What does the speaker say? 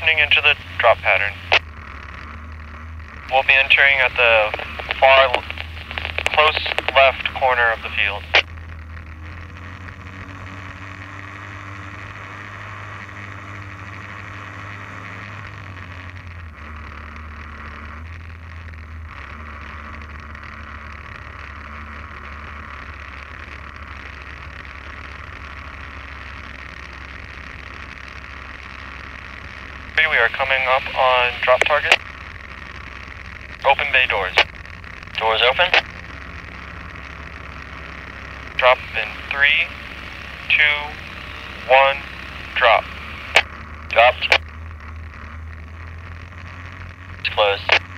transitioning into the drop pattern. We'll be entering at the far close left corner of the field. Okay, We are coming up on drop target. Open bay doors. Doors open. Drop in three, two, one, drop. Dropped. It's closed.